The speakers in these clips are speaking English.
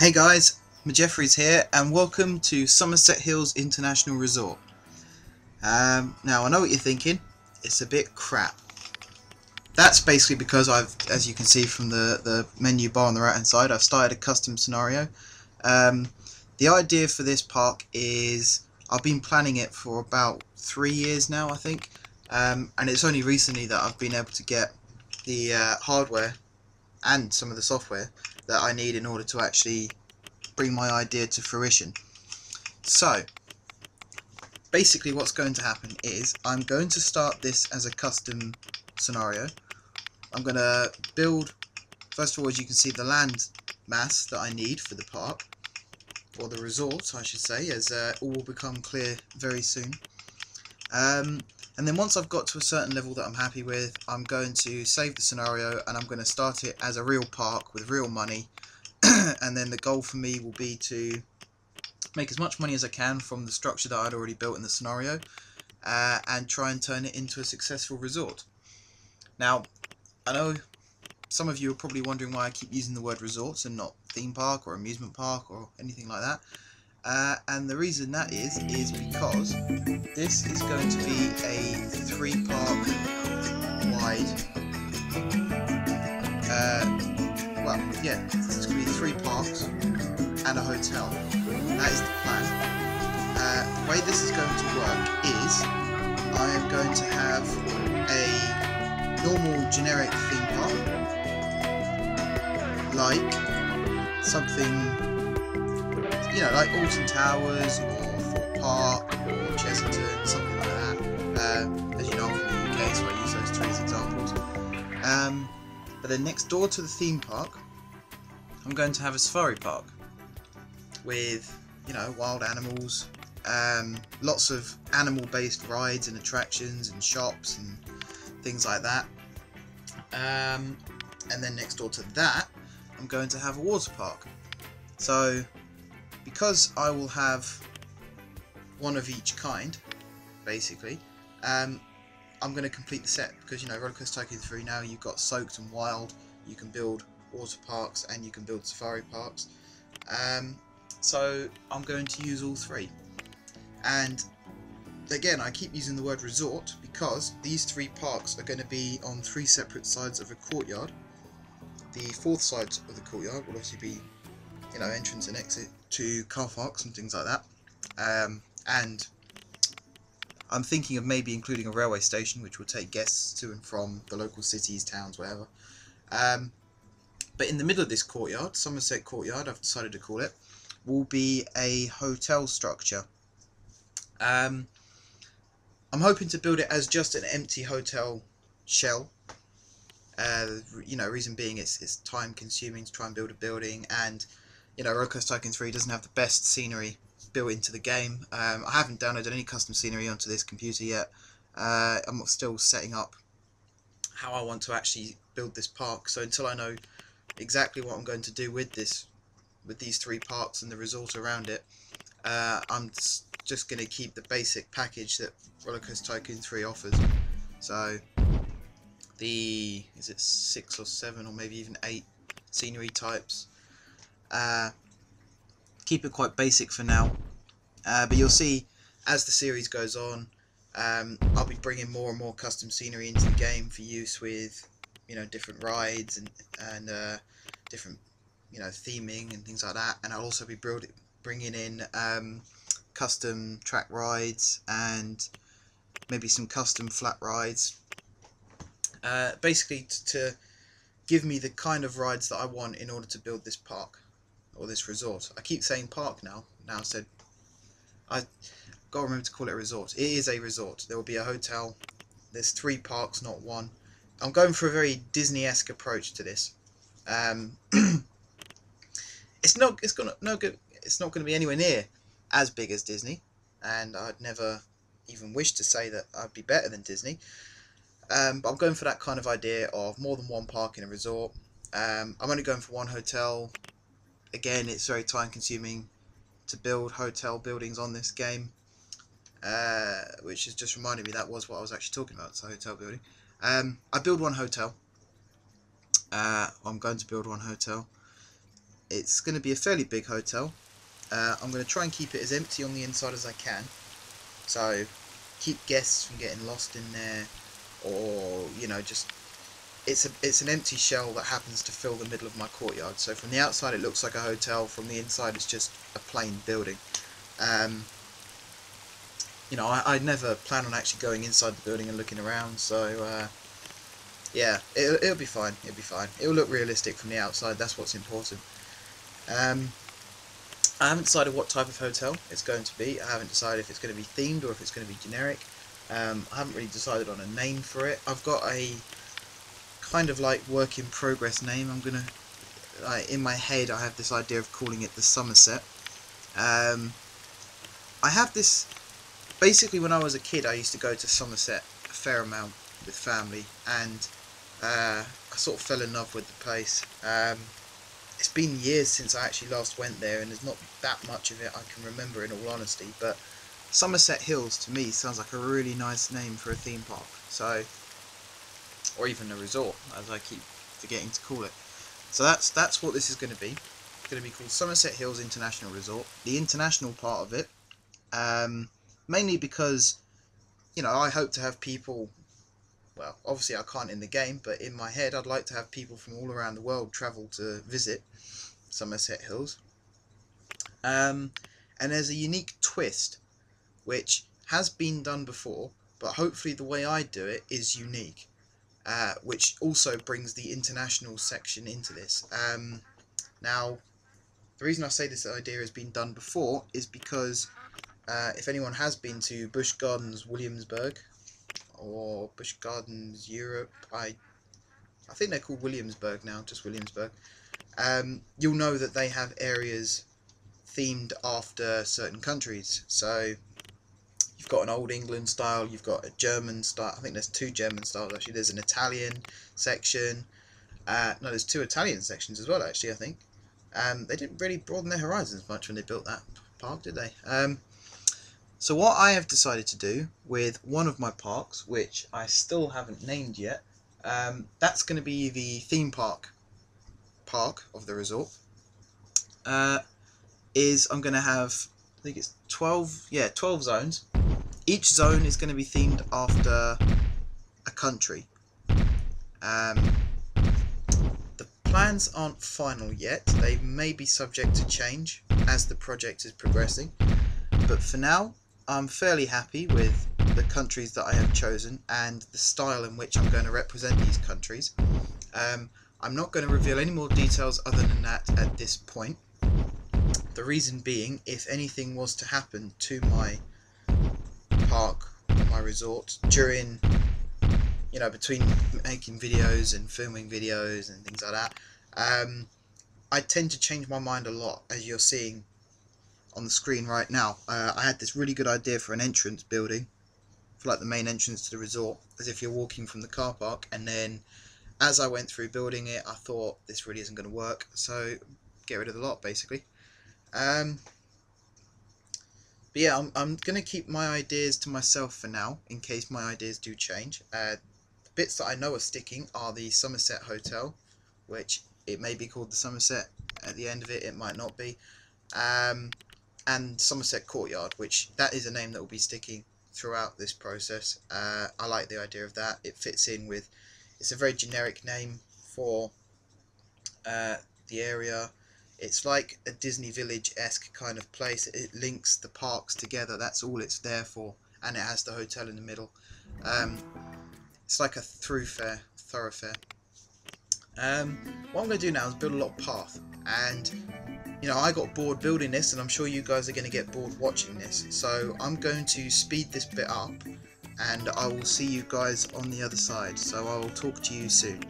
Hey guys, Majeffries here, and welcome to Somerset Hills International Resort. Um, now I know what you're thinking, it's a bit crap. That's basically because I've, as you can see from the, the menu bar on the right hand side, I've started a custom scenario. Um, the idea for this park is, I've been planning it for about three years now I think, um, and it's only recently that I've been able to get the uh, hardware and some of the software that I need in order to actually bring my idea to fruition. So, basically what's going to happen is I'm going to start this as a custom scenario. I'm going to build, first of all, as you can see, the land mass that I need for the park, or the resort, I should say, as uh, all will become clear very soon. Um, and then once I've got to a certain level that I'm happy with, I'm going to save the scenario and I'm going to start it as a real park with real money. and then the goal for me will be to make as much money as I can from the structure that I'd already built in the scenario uh, and try and turn it into a successful resort. Now, I know some of you are probably wondering why I keep using the word resorts and not theme park or amusement park or anything like that. Uh, and the reason that is, is because this is going to be a three park wide, uh, well, yeah, it's going to be three parks and a hotel. That is the plan. Uh, the way this is going to work is I am going to have a normal generic theme park, like something you know, like Alton Towers or Thorpe Park or Chessington, something like that. Uh, as you know, from the UK, so I use those three as examples. Um, but then next door to the theme park, I'm going to have a safari park with, you know, wild animals, um, lots of animal-based rides and attractions and shops and things like that. Um, and then next door to that, I'm going to have a water park. So because I will have one of each kind, basically, um, I'm going to complete the set because you know Rollercoaster Tycoon 3 now you've got Soaked and Wild, you can build water parks and you can build safari parks. Um, so I'm going to use all three. And again, I keep using the word resort because these three parks are going to be on three separate sides of a courtyard. The fourth side of the courtyard will obviously be, you know, entrance and exit to car parks and things like that. Um, and I'm thinking of maybe including a railway station which will take guests to and from the local cities, towns, wherever. Um, but in the middle of this courtyard, Somerset Courtyard, I've decided to call it, will be a hotel structure. Um, I'm hoping to build it as just an empty hotel shell. Uh, you know, reason being it's, it's time consuming to try and build a building and you know, Rollercoaster Tycoon 3 doesn't have the best scenery built into the game. Um, I haven't downloaded any custom scenery onto this computer yet. Uh, I'm still setting up how I want to actually build this park. So until I know exactly what I'm going to do with this, with these three parks and the resort around it, uh, I'm just going to keep the basic package that Rollercoaster Tycoon 3 offers. So the is it six or seven or maybe even eight scenery types. Uh, keep it quite basic for now, uh, but you'll see as the series goes on, um, I'll be bringing more and more custom scenery into the game for use with, you know, different rides and and uh, different, you know, theming and things like that. And I'll also be building, bringing in um, custom track rides and maybe some custom flat rides. Uh, basically, to give me the kind of rides that I want in order to build this park or this resort. I keep saying park now. Now said I gotta remember to call it a resort. It is a resort. There will be a hotel. There's three parks, not one. I'm going for a very Disney-esque approach to this. Um, it's not. It's gonna no good. It's not going to be anywhere near as big as Disney, and I'd never even wish to say that I'd be better than Disney. Um, but I'm going for that kind of idea of more than one park in a resort. Um, I'm only going for one hotel again, it's very time consuming to build hotel buildings on this game, uh, which has just reminded me that was what I was actually talking about, so hotel building. Um, I build one hotel. Uh, I'm going to build one hotel. it's going to be a fairly big hotel. Uh, I'm going to try and keep it as empty on the inside as I can. So keep guests from getting lost in there or, you know, just it's a it's an empty shell that happens to fill the middle of my courtyard. So from the outside it looks like a hotel, from the inside it's just a plain building. Um, you know, I, I never plan on actually going inside the building and looking around, so uh, yeah, it'll, it'll be fine, it'll be fine. It'll look realistic from the outside, that's what's important. Um, I haven't decided what type of hotel it's going to be, I haven't decided if it's going to be themed or if it's going to be generic. Um, I haven't really decided on a name for it. I've got a kind of like work in progress name. I'm gonna, like, in my head I have this idea of calling it the Somerset. Um, I have this, basically when I was a kid I used to go to Somerset a fair amount with family and uh, I sort of fell in love with the place. Um, it's been years since I actually last went there and there's not that much of it I can remember in all honesty but Somerset Hills to me sounds like a really nice name for a theme park. So or even a resort as I keep forgetting to call it. So that's that's what this is going to be. It's going to be called Somerset Hills International Resort the international part of it. Um, mainly because you know I hope to have people well, obviously I can't in the game, but in my head I'd like to have people from all around the world travel to visit Somerset Hills. Um, and there's a unique twist, which has been done before, but hopefully the way I do it is unique, uh, which also brings the international section into this. Um, now, the reason I say this idea has been done before is because uh, if anyone has been to Busch Gardens Williamsburg, or Busch Gardens Europe. I I think they're called Williamsburg now, just Williamsburg. Um, you'll know that they have areas themed after certain countries. So you've got an old England style, you've got a German style. I think there's two German styles actually. There's an Italian section. Uh, no, there's two Italian sections as well actually. I think. Um, they didn't really broaden their horizons much when they built that park, did they? Um, so what I have decided to do with one of my parks, which I still haven't named yet, um, that's going to be the theme park park of the resort. Uh, is I'm going to have, I think it's 12, yeah, 12 zones. Each zone is going to be themed after a country. Um, the plans aren't final yet. They may be subject to change as the project is progressing. But for now, I'm fairly happy with the countries that I have chosen and the style in which I'm going to represent these countries. Um, I'm not going to reveal any more details other than that at this point. The reason being, if anything was to happen to my park, my resort, during, you know, between making videos and filming videos and things like that, um, I tend to change my mind a lot, as you're seeing on the screen right now. Uh, I had this really good idea for an entrance building, for like the main entrance to the resort, as if you're walking from the car park, and then as I went through building it, I thought this really isn't going to work, so get rid of the lot basically. Um, but yeah, I'm, I'm going to keep my ideas to myself for now, in case my ideas do change. Uh, the bits that I know are sticking are the Somerset Hotel, which it may be called the Somerset at the end of it, it might not be. Um, and Somerset Courtyard, which that is a name that will be sticking throughout this process. Uh, I like the idea of that. It fits in with, it's a very generic name for uh, the area. It's like a Disney Village-esque kind of place. It links the parks together. That's all it's there for. And it has the hotel in the middle. Um, it's like a thoroughfare. thoroughfare. Um, what I'm going to do now is build a lot of path. And you know, I got bored building this and I'm sure you guys are going to get bored watching this. So I'm going to speed this bit up and I will see you guys on the other side. So I will talk to you soon.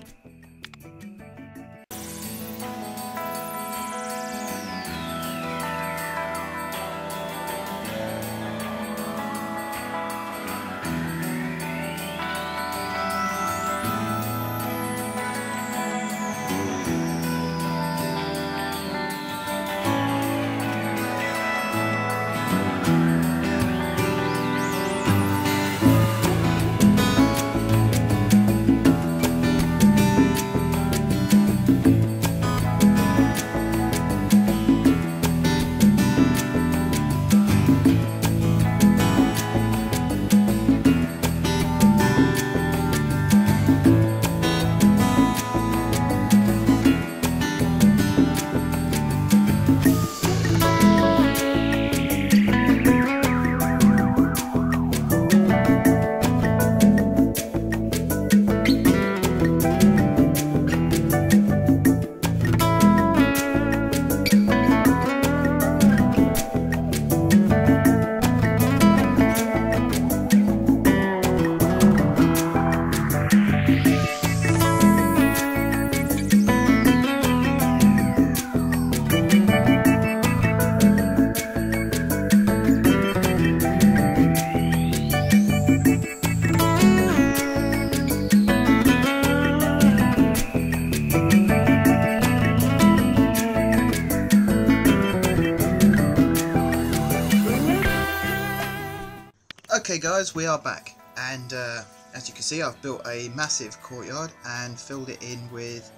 Are back and uh, as you can see I've built a massive courtyard and filled it in with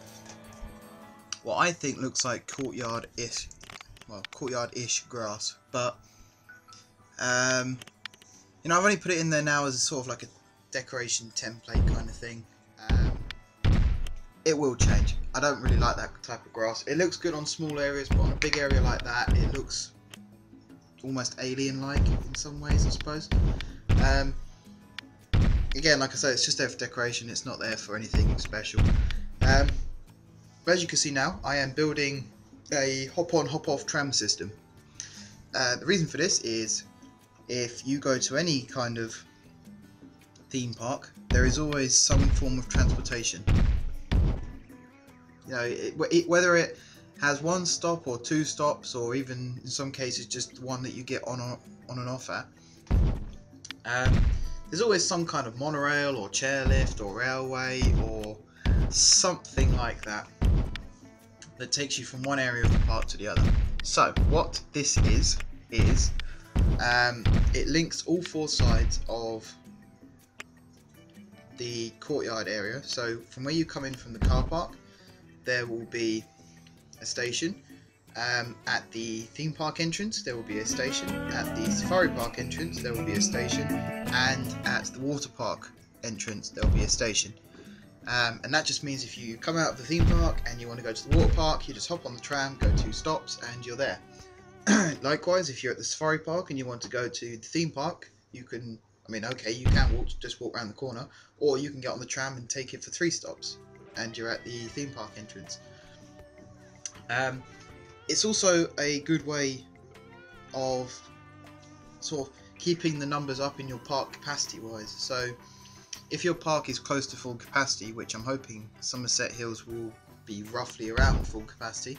what I think looks like courtyard-ish, well courtyard-ish grass but um, you know I've only put it in there now as sort of like a decoration template kind of thing. Um, it will change. I don't really like that type of grass. It looks good on small areas but on a big area like that it looks almost alien-like in some ways, I suppose. Um, again, like I said, it's just there for decoration. It's not there for anything special. Um, but as you can see now, I am building a hop-on, hop-off tram system. Uh, the reason for this is if you go to any kind of theme park, there is always some form of transportation. You know, it, it, whether it has one stop or two stops or even in some cases just one that you get on or, on and off at. Um, there's always some kind of monorail or chairlift or railway or something like that that takes you from one area of the park to the other. So what this is is um, it links all four sides of the courtyard area. So from where you come in from the car park, there will be a station. Um, at the theme park entrance, there will be a station. At the safari park entrance, there will be a station. And at the water park entrance, there will be a station. Um, and that just means if you come out of the theme park and you want to go to the water park, you just hop on the tram, go two stops, and you're there. Likewise, if you're at the safari park and you want to go to the theme park, you can, I mean, okay, you can walk, just walk around the corner, or you can get on the tram and take it for three stops, and you're at the theme park entrance. Um, it's also a good way of sort of keeping the numbers up in your park capacity wise. So if your park is close to full capacity, which I'm hoping Somerset Hills will be roughly around full capacity,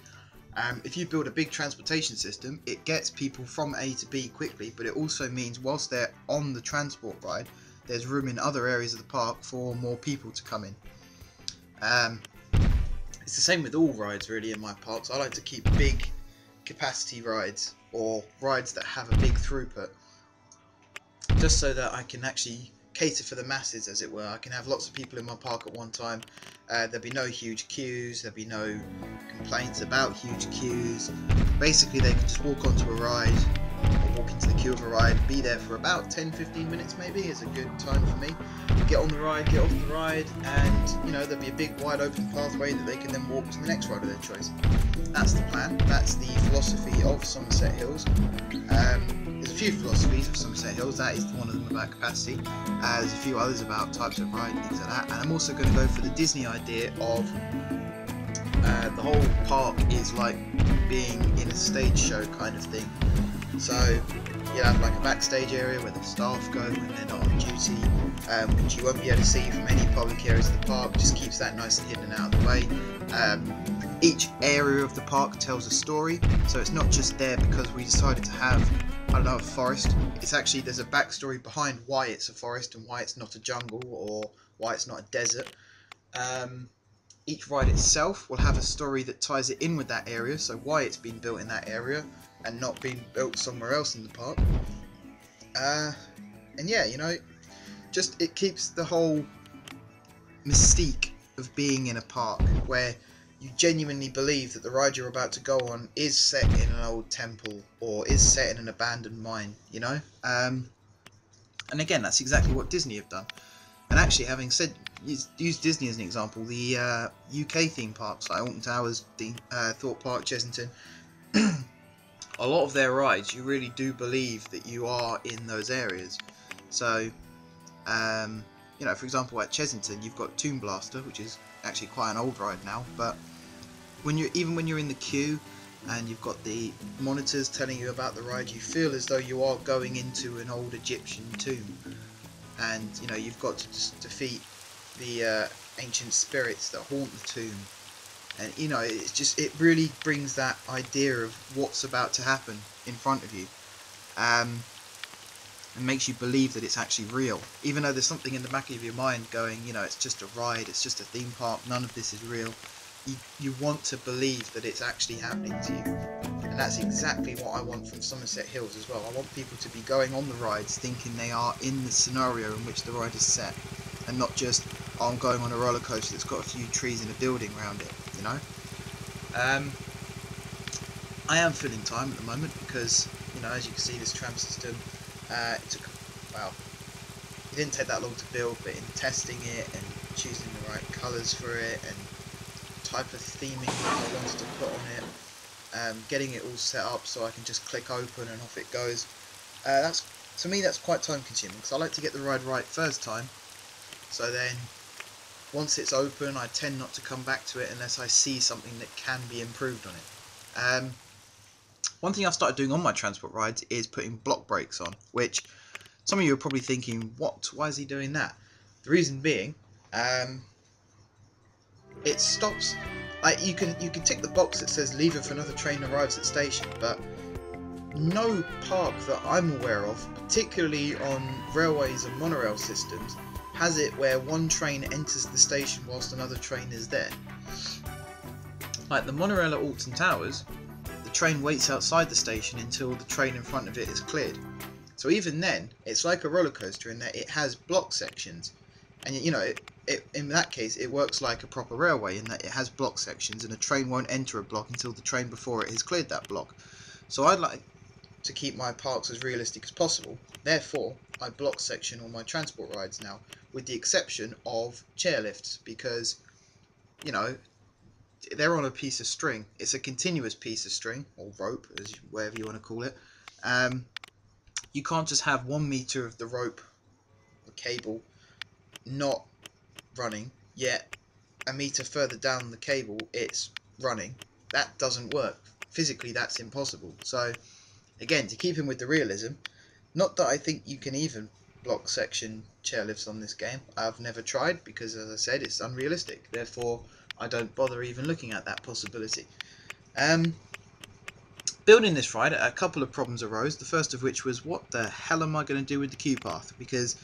um, if you build a big transportation system, it gets people from A to B quickly, but it also means whilst they're on the transport ride, there's room in other areas of the park for more people to come in. Um, it's the same with all rides really in my parks. I like to keep big capacity rides or rides that have a big throughput just so that I can actually cater for the masses as it were. I can have lots of people in my park at one time. Uh, there'll be no huge queues, there'll be no complaints about huge queues. Basically they can just walk onto a ride walk into the queue of a ride, be there for about 10-15 minutes maybe is a good time for me. Get on the ride, get off the ride, and you know there'll be a big wide open pathway that they can then walk to the next ride of their choice. That's the plan. That's the philosophy of Somerset Hills. Um, there's a few philosophies of Somerset Hills. That is one of them about capacity. Uh, there's a few others about types of ride, things like that. And I'm also going to go for the Disney idea of uh, the whole park is like being in a stage show kind of thing. So you have like a backstage area where the staff go when they're not on duty, um, which you won't be able to see from any public areas of the park. Just keeps that nice and hidden out of the way. Um, each area of the park tells a story, so it's not just there because we decided to have I a forest. It's actually there's a backstory behind why it's a forest and why it's not a jungle or why it's not a desert. Um, each ride itself will have a story that ties it in with that area, so why it's been built in that area and not being built somewhere else in the park. Uh, and yeah, you know, just it keeps the whole mystique of being in a park where you genuinely believe that the ride you're about to go on is set in an old temple or is set in an abandoned mine, you know? Um, and again, that's exactly what Disney have done. And actually, having said, use, use Disney as an example, the uh, UK theme parks like Alton Towers, the, uh, Thorpe Park, Chessington, a lot of their rides, you really do believe that you are in those areas. So, um, you know, for example, at Chessington, you've got Tomb Blaster, which is actually quite an old ride now, but when you're even when you're in the queue and you've got the monitors telling you about the ride, you feel as though you are going into an old Egyptian tomb, and you know you've got to defeat the uh, ancient spirits that haunt the tomb and you know it's just it really brings that idea of what's about to happen in front of you um, and makes you believe that it's actually real. Even though there's something in the back of your mind going you know it's just a ride it's just a theme park none of this is real you, you want to believe that it's actually happening to you And that's exactly what I want from Somerset Hills as well. I want people to be going on the rides thinking they are in the scenario in which the ride is set, and not just oh, I'm going on a roller coaster that's got a few trees and a building around it. You know. Um, I am filling time at the moment because you know, as you can see, this tram system uh, it took well, it didn't take that long to build, but in testing it and choosing the right colours for it and type of theming that I wanted to put on it, um, getting it all set up so I can just click open and off it goes. Uh, that's to me that's quite time consuming because I like to get the ride right first time. So then once it's open, I tend not to come back to it unless I see something that can be improved on it. Um, one thing I've started doing on my transport rides is putting block brakes on, which some of you are probably thinking, what? Why is he doing that? The reason being, um, it stops. Like you can you can tick the box that says leave if another train arrives at station, but no park that I'm aware of, particularly on railways and monorail systems, has it where one train enters the station whilst another train is there. Like the monorail at Alton Towers, the train waits outside the station until the train in front of it is cleared. So even then, it's like a roller coaster in that it has block sections, and you know, it, in that case, it works like a proper railway in that it has block sections, and a train won't enter a block until the train before it has cleared that block. So I'd like to keep my parks as realistic as possible. Therefore, I block section all my transport rides now, with the exception of chairlifts, because you know they're on a piece of string. It's a continuous piece of string or rope, as whatever you want to call it. Um, you can't just have one meter of the rope, the cable, not running, yet a meter further down the cable it's running. That doesn't work. Physically, that's impossible. So, again, to keep in with the realism, not that I think you can even block section chairlifts on this game. I've never tried because, as I said, it's unrealistic. Therefore, I don't bother even looking at that possibility. Um, Building this ride, a couple of problems arose, the first of which was what the hell am I going to do with the queue path? Because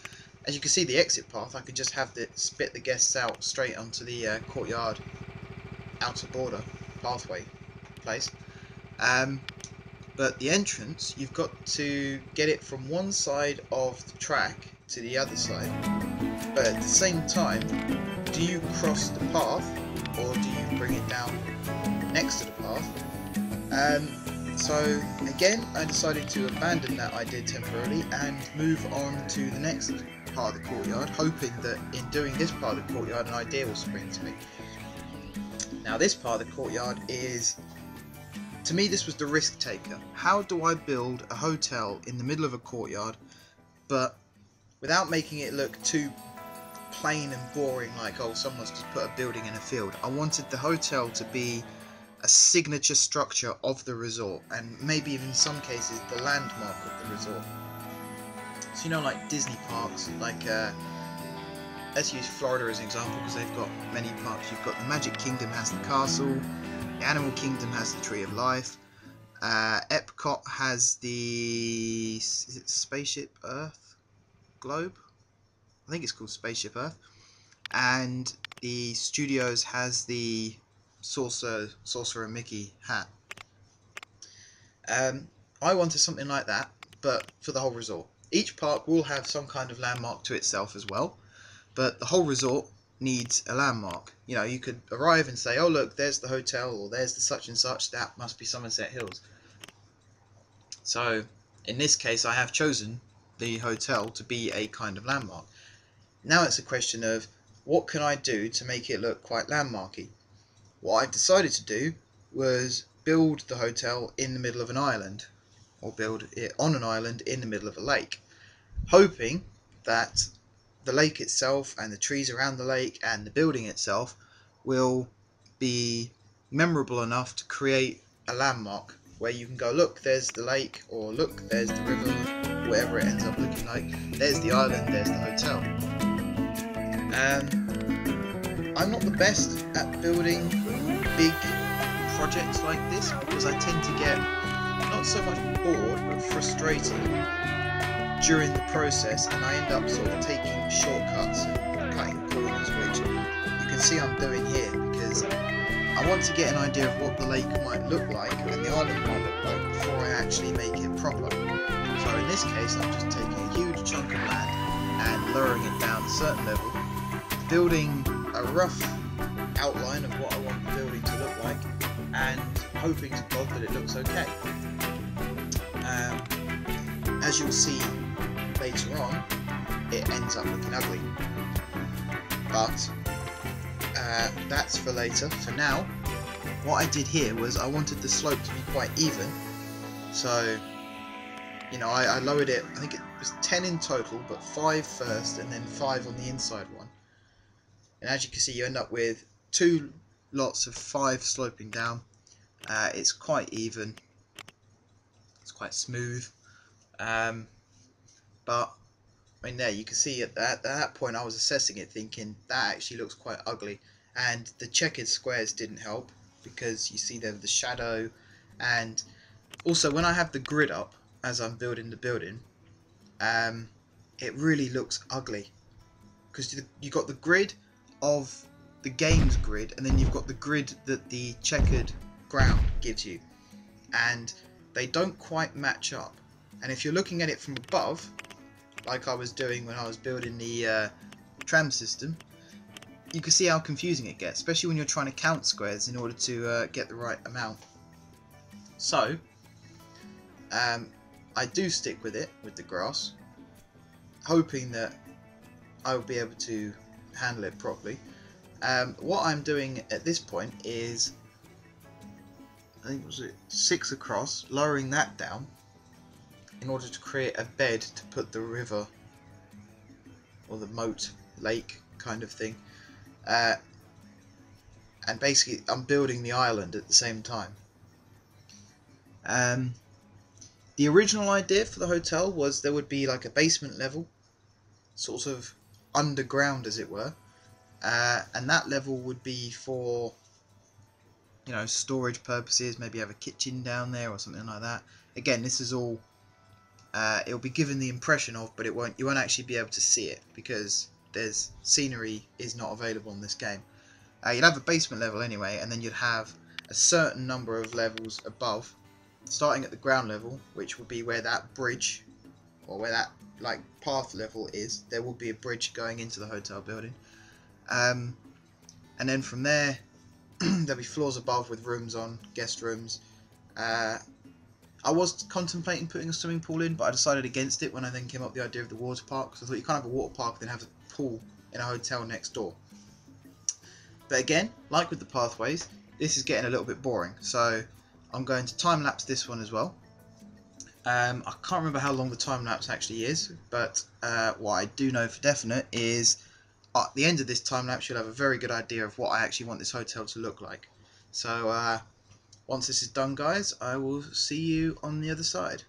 as you can see the exit path, I could just have the spit the guests out straight onto the uh, courtyard outer border pathway place. Um, but the entrance, you've got to get it from one side of the track to the other side. But at the same time, do you cross the path or do you bring it down next to the path? Um, so again, I decided to abandon that idea temporarily and move on to the next part of the courtyard, hoping that in doing this part of the courtyard an idea will spring to me. Now this part of the courtyard is, to me this was the risk taker. How do I build a hotel in the middle of a courtyard, but without making it look too plain and boring like, oh someone's just put a building in a field. I wanted the hotel to be a signature structure of the resort and maybe even in some cases the landmark of the resort. So you know like Disney parks, like uh, let's use Florida as an example because they've got many parks. You've got the Magic Kingdom has the castle, the Animal Kingdom has the Tree of Life, uh, Epcot has the is it Spaceship Earth globe? I think it's called Spaceship Earth, and the Studios has the Sorcerer, Sorcerer Mickey hat. Um, I wanted something like that, but for the whole resort. Each park will have some kind of landmark to itself as well, but the whole resort needs a landmark. You know, you could arrive and say, oh look, there's the hotel, or there's the such and such, that must be Somerset Hills. So, in this case, I have chosen the hotel to be a kind of landmark. Now it's a question of, what can I do to make it look quite landmarky? What I decided to do was build the hotel in the middle of an island, or build it on an island in the middle of a lake, hoping that the lake itself and the trees around the lake and the building itself will be memorable enough to create a landmark where you can go look there's the lake or look there's the river whatever it ends up looking like. There's the island there's the hotel. And I'm not the best at building big projects like this because I tend to get not so much bored but frustrated during the process and I end up sort of taking shortcuts and cutting corners which you can see I'm doing here because I want to get an idea of what the lake might look like and the island might look like before I actually make it proper. So in this case, I'm just taking a huge chunk of land and lowering it down a certain level, building a rough outline of what I want the building to look like, and hoping to God that it looks okay. Um, as you'll see later on, it ends up looking ugly. But uh, that's for later. For now, what I did here was I wanted the slope to be quite even. So, you know, I, I lowered it, I think it was 10 in total, but 5 first and then 5 on the inside one. And as you can see, you end up with two lots of 5 sloping down. Uh, it's quite even. It's quite smooth. Um, but I mean, there you can see at that, at that point I was assessing it, thinking that actually looks quite ugly, and the checkered squares didn't help because you see there the shadow, and also when I have the grid up as I'm building the building, um, it really looks ugly because you got the grid of the game's grid, and then you've got the grid that the checkered ground gives you, and they don't quite match up. And if you're looking at it from above, like I was doing when I was building the uh, tram system, you can see how confusing it gets, especially when you're trying to count squares in order to uh, get the right amount. So, um, I do stick with it, with the grass, hoping that I will be able to handle it properly. Um, what I'm doing at this point is, I think was it six across, lowering that down in order to create a bed to put the river or the moat lake kind of thing uh, and basically I'm building the island at the same time um, the original idea for the hotel was there would be like a basement level sort of underground as it were uh, and that level would be for you know storage purposes maybe have a kitchen down there or something like that again this is all uh, it'll be given the impression of, but it won't. You won't actually be able to see it because there's scenery is not available in this game. Uh, you'd have a basement level anyway, and then you'd have a certain number of levels above, starting at the ground level, which would be where that bridge or where that like path level is. There will be a bridge going into the hotel building, um, and then from there there'll be floors above with rooms on, guest rooms. Uh, I was contemplating putting a swimming pool in, but I decided against it when I then came up with the idea of the water park. So I thought you can't have a water park then have a pool in a hotel next door. But again, like with the pathways, this is getting a little bit boring. So I'm going to time lapse this one as well. Um, I can't remember how long the time lapse actually is, but uh, what I do know for definite is at the end of this time lapse you'll have a very good idea of what I actually want this hotel to look like. So uh, once this is done guys, I will see you on the other side.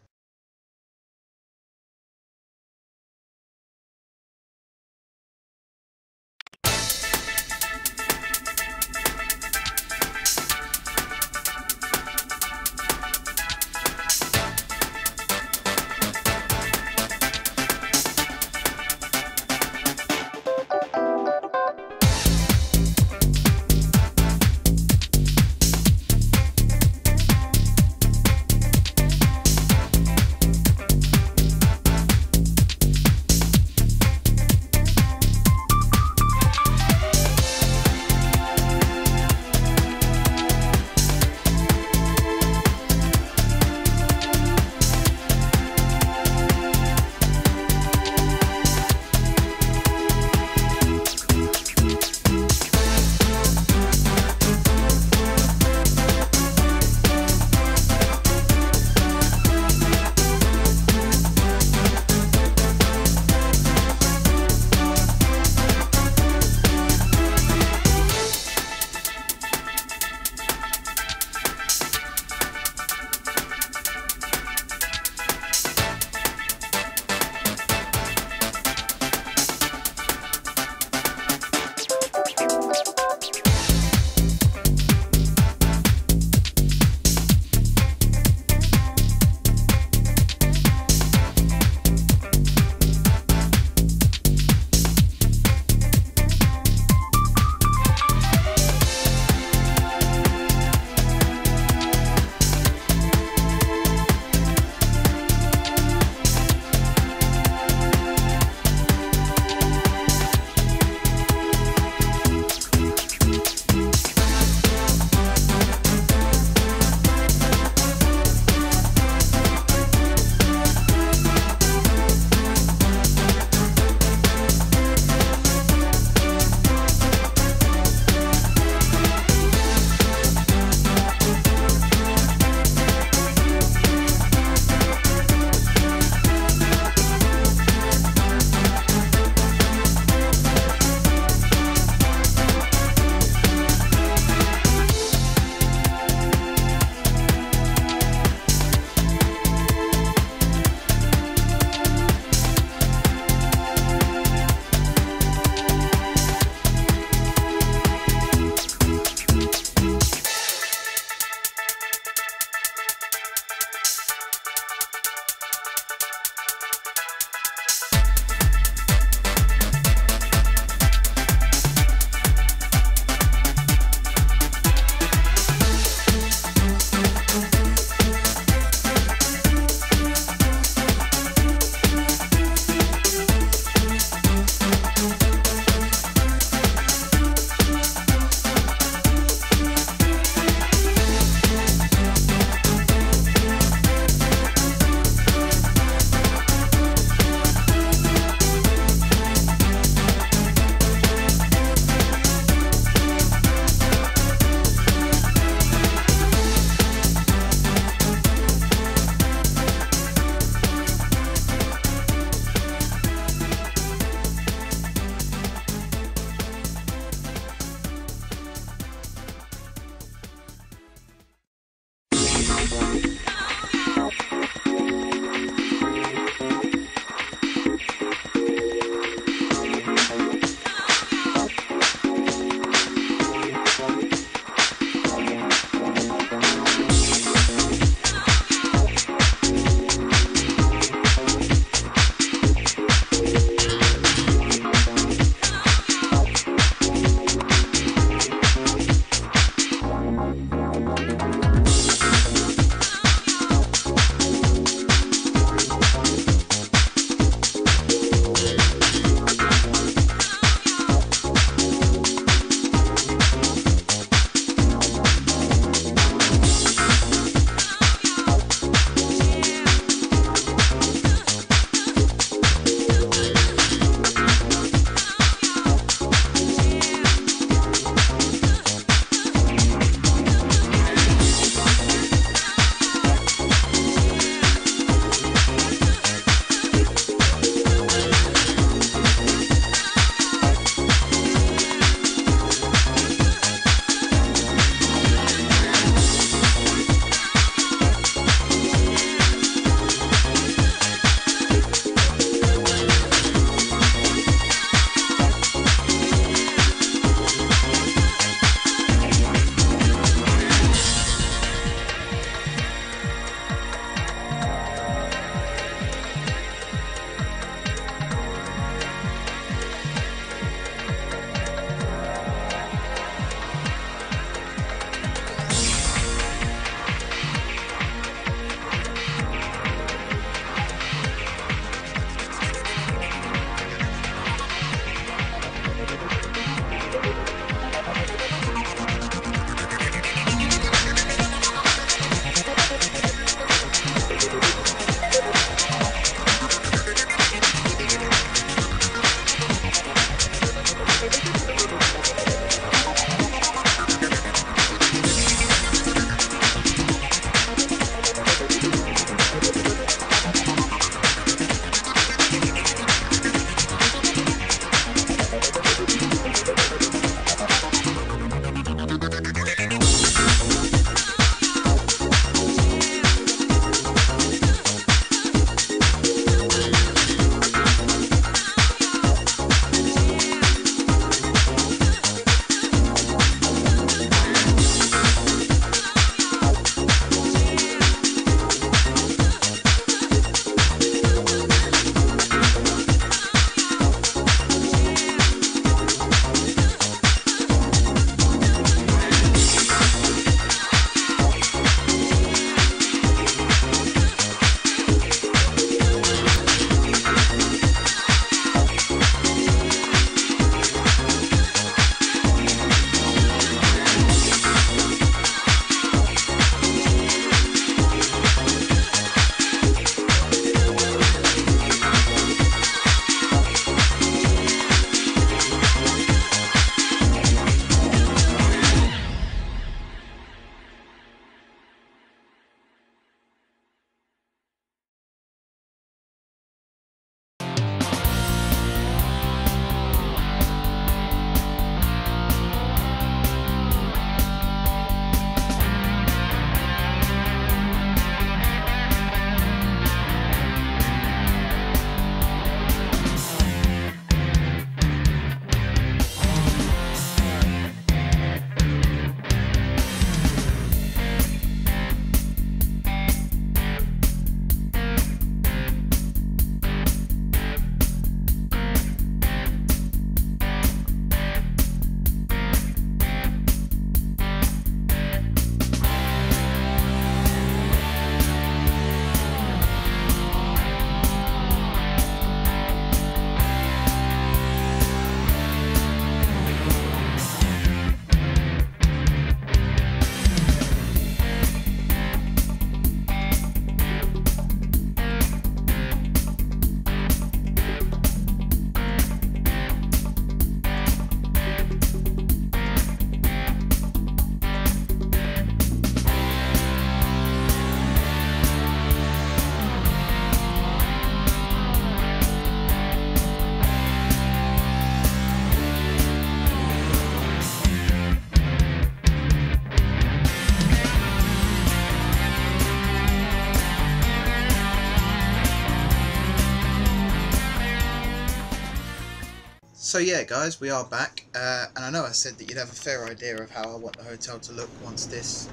So yeah, guys, we are back, uh, and I know I said that you'd have a fair idea of how I want the hotel to look once this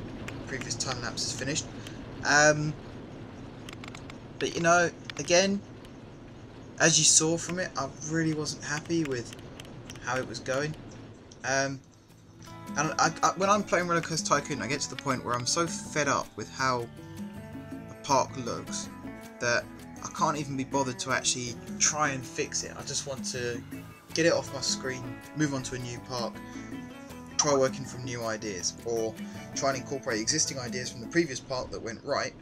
previous time lapse is finished. Um, but you know, again, as you saw from it, I really wasn't happy with how it was going. Um, and I, I, when I'm playing Roller Coaster Tycoon, I get to the point where I'm so fed up with how the park looks that I can't even be bothered to actually try and fix it. I just want to get it off my screen, move on to a new park, try working from new ideas, or try and incorporate existing ideas from the previous park that went right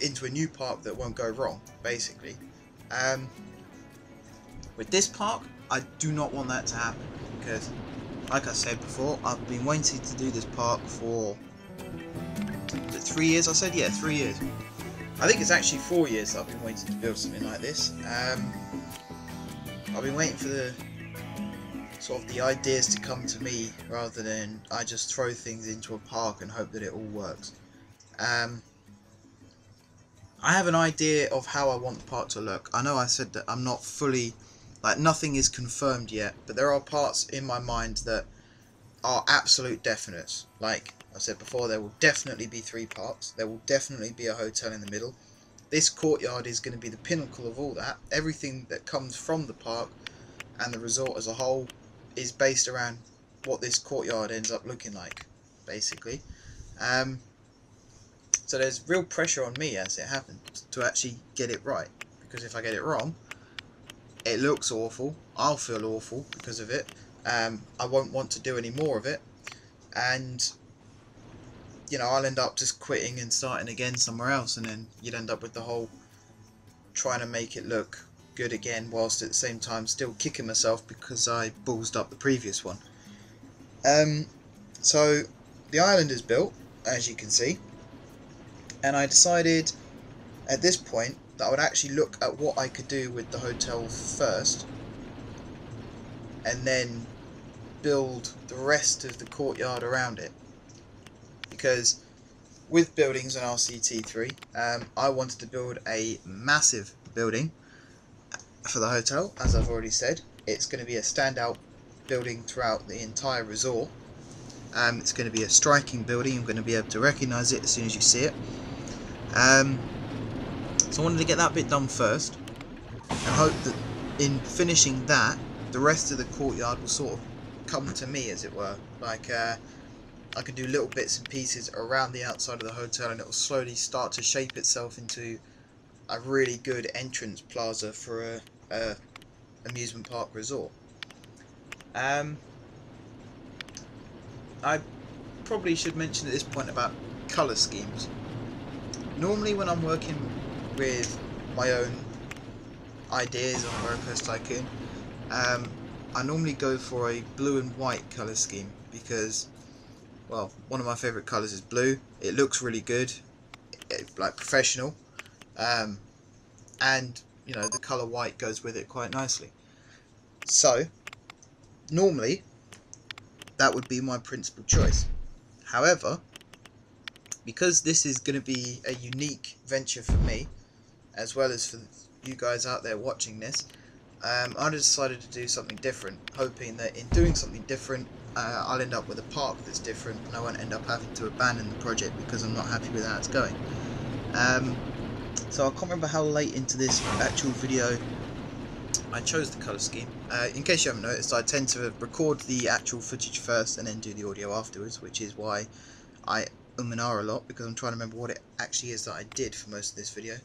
into a new park that won't go wrong, basically. Um, with this park, I do not want that to happen because, like I said before, I've been waiting to do this park for three years. I said, yeah, three years. I think it's actually four years I've been waiting to build something like this. Um, I've been waiting for the sort of the ideas to come to me rather than I just throw things into a park and hope that it all works. Um, I have an idea of how I want the park to look. I know I said that I'm not fully, like nothing is confirmed yet, but there are parts in my mind that are absolute definites. Like I said before, there will definitely be three parts. There will definitely be a hotel in the middle. This courtyard is going to be the pinnacle of all that. Everything that comes from the park and the resort as a whole is based around what this courtyard ends up looking like, basically. Um, so there's real pressure on me as it happens to actually get it right. Because if I get it wrong, it looks awful. I'll feel awful because of it. Um, I won't want to do any more of it. And you know, I'll end up just quitting and starting again somewhere else, and then you'd end up with the whole trying to make it look good again, whilst at the same time still kicking myself because I ballsed up the previous one. Um, so the island is built, as you can see, and I decided at this point that I would actually look at what I could do with the hotel first, and then build the rest of the courtyard around it because with buildings on RCT3, um, I wanted to build a massive building for the hotel, as I've already said. It's going to be a standout building throughout the entire resort. Um, it's going to be a striking building, you're going to be able to recognise it as soon as you see it. Um, so I wanted to get that bit done first, and hope that in finishing that, the rest of the courtyard will sort of come to me, as it were. Like, uh, I can do little bits and pieces around the outside of the hotel and it will slowly start to shape itself into a really good entrance plaza for a, a amusement park resort. Um, I probably should mention at this point about colour schemes. Normally when I'm working with my own ideas on Roller Coaster Tycoon, um, I normally go for a blue and white colour scheme because well, one of my favourite colours is blue. It looks really good, it, like professional, um, and you know the colour white goes with it quite nicely. So, normally, that would be my principal choice. However, because this is going to be a unique venture for me, as well as for you guys out there watching this, um, I decided to do something different, hoping that in doing something different, uh, I'll end up with a park that's different and I won't end up having to abandon the project because I'm not happy with how it's going. Um, so I can't remember how late into this actual video I chose the colour scheme. Uh, in case you haven't noticed, I tend to record the actual footage first and then do the audio afterwards, which is why I um and ah a lot because I'm trying to remember what it actually is that I did for most of this video.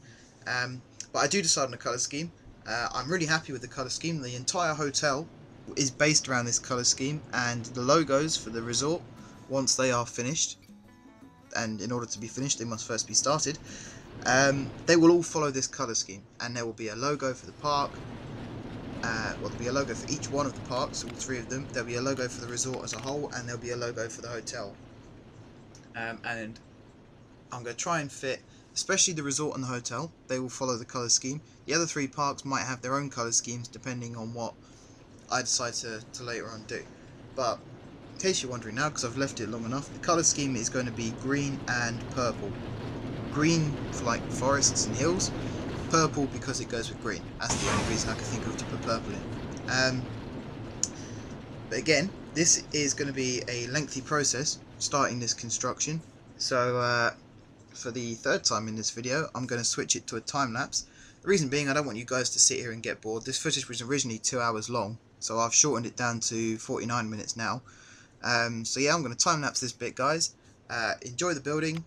Um, but I do decide on a colour scheme. Uh, I'm really happy with the colour scheme. The entire hotel is based around this colour scheme and the logos for the resort once they are finished and in order to be finished they must first be started um, they will all follow this colour scheme. And there will be a logo for the park uh, well there'll be a logo for each one of the parks all three of them. There'll be a logo for the resort as a whole and there'll be a logo for the hotel. Um, and I'm going to try and fit especially the resort and the hotel they will follow the colour scheme. The other three parks might have their own colour schemes depending on what I decide to, to later on do. But in case you're wondering now, because I've left it long enough, the colour scheme is going to be green and purple. Green for like forests and hills, purple because it goes with green. That's the only reason I can think of to put purple in. Um, But again, this is going to be a lengthy process starting this construction. So uh, for the third time in this video, I'm going to switch it to a time lapse. The reason being, I don't want you guys to sit here and get bored. This footage was originally two hours long, so I've shortened it down to 49 minutes now. Um, so yeah, I'm going to time lapse this bit, guys. Uh, enjoy the building.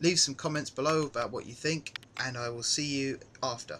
Leave some comments below about what you think, and I will see you after.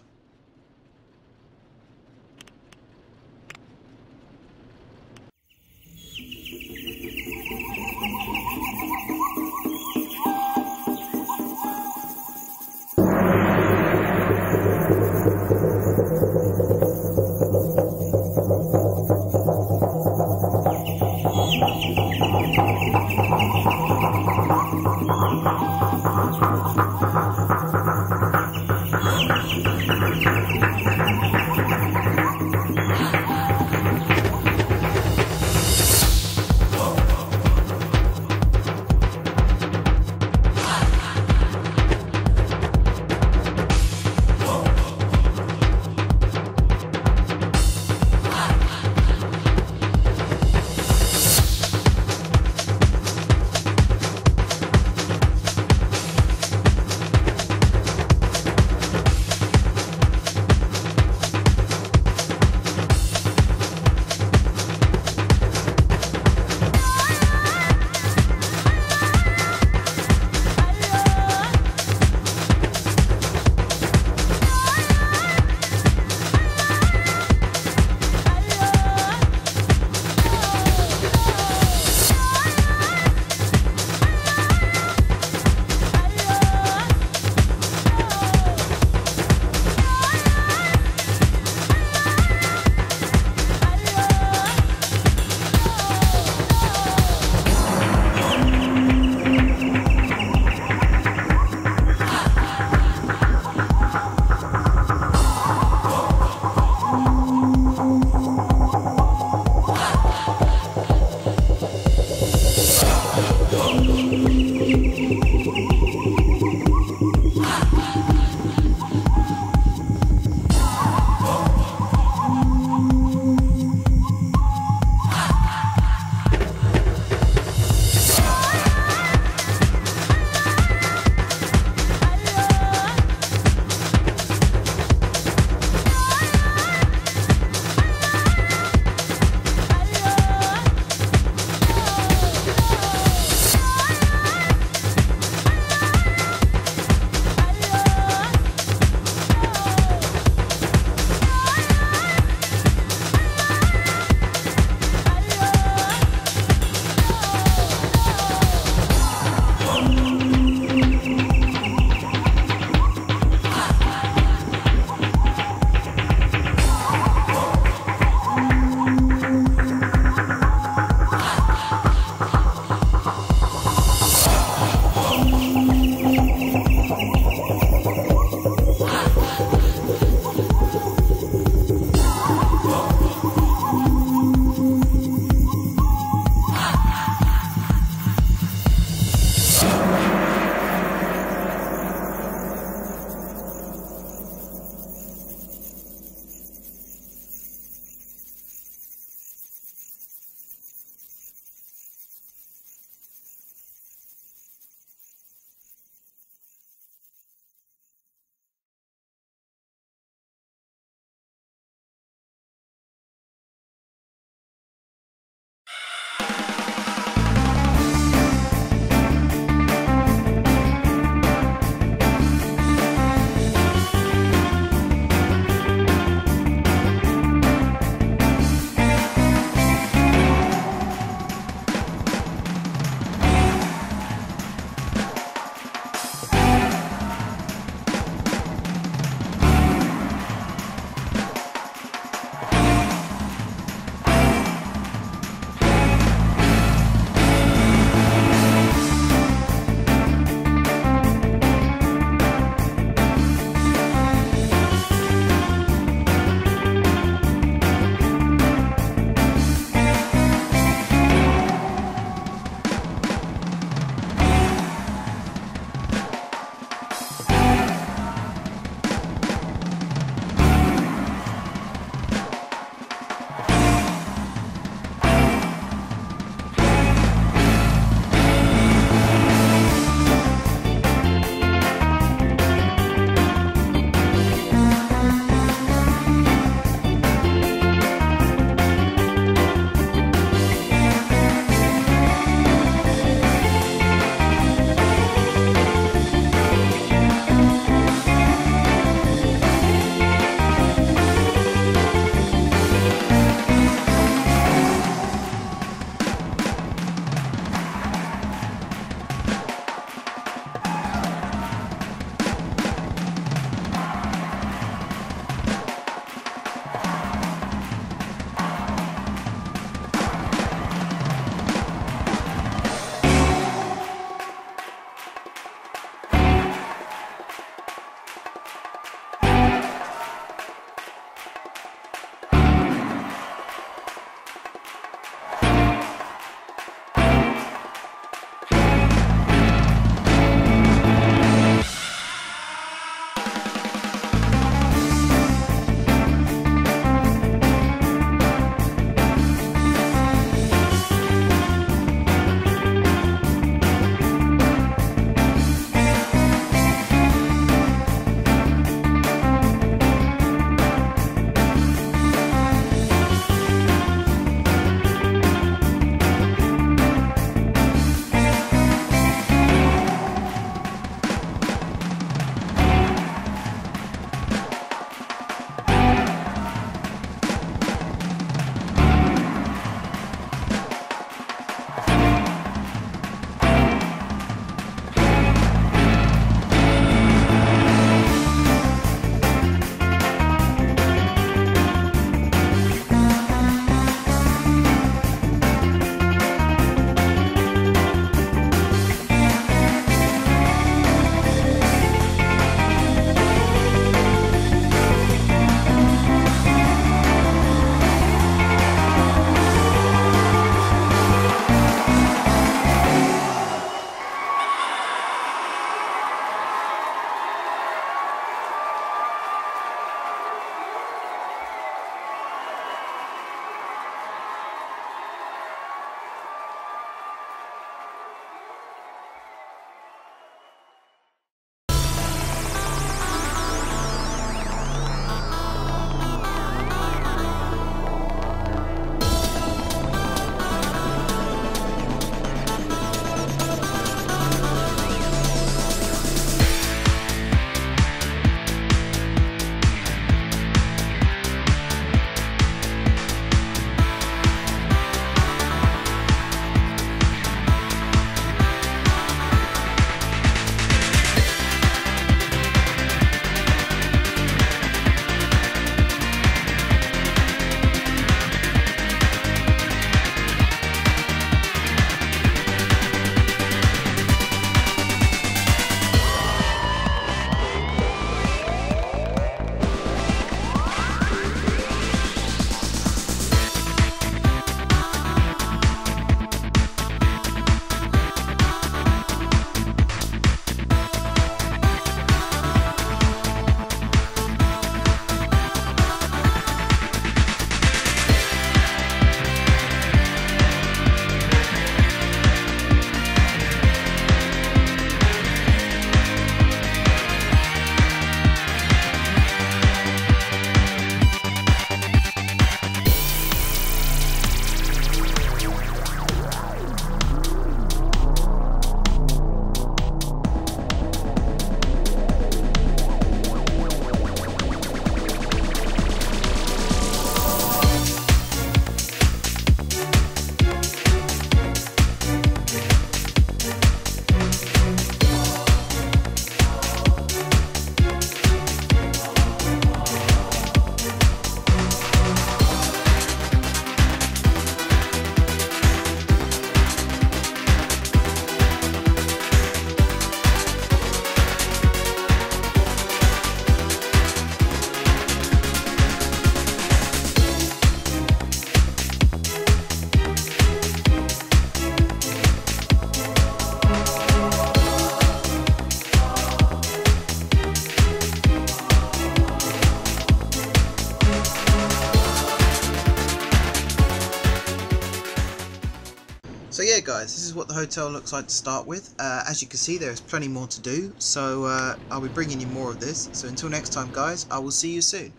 What the hotel looks like to start with. Uh, as you can see there is plenty more to do, so uh, I'll be bringing you more of this. So until next time guys, I will see you soon.